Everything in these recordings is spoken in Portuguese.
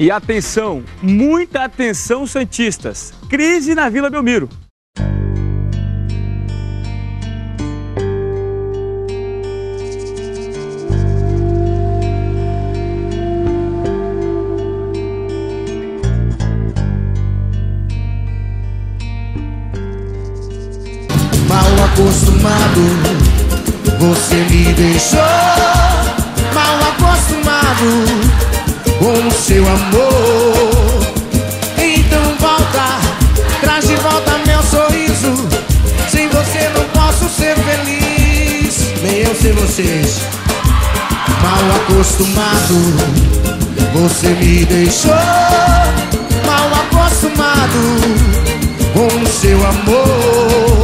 E atenção, muita atenção, Santistas. Crise na Vila Belmiro. Mal acostumado, você me deixou. Mal acostumado com o seu amor. Então volta, traz de volta meu sorriso. Sem você não posso ser feliz, nem eu sem vocês. Mal acostumado, você me deixou. Mal acostumado com o seu amor.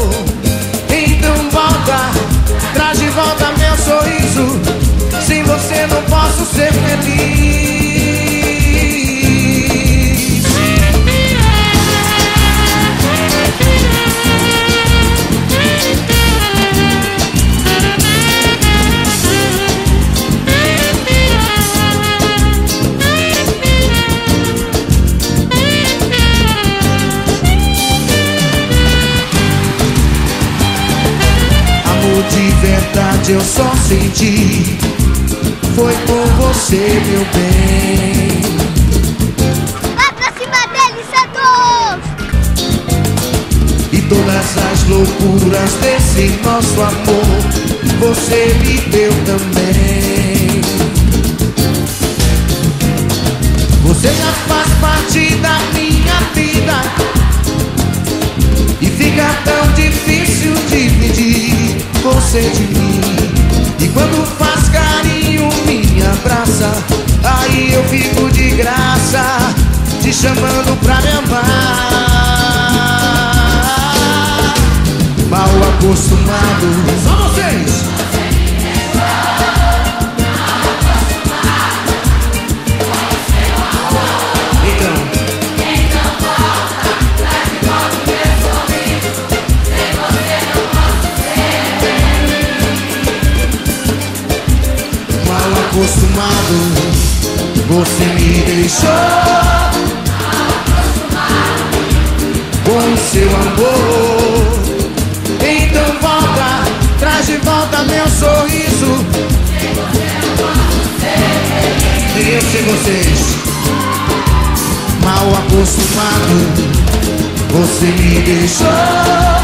Amor de verdade eu só senti. Foi com você, meu bem. Vai pra cima dele, Santos! E todas as loucuras desse nosso amor você me deu também. Você já faz parte da minha quando faz carinho, me abraça, aí eu fico de graça, te chamando pra me amar. Mal acostumado, só vocês. Acostumado, você me deixou. Com seu amor, então volta, traz de volta meu sorriso. Nem eu sei vocês, mal acostumado, você me deixou.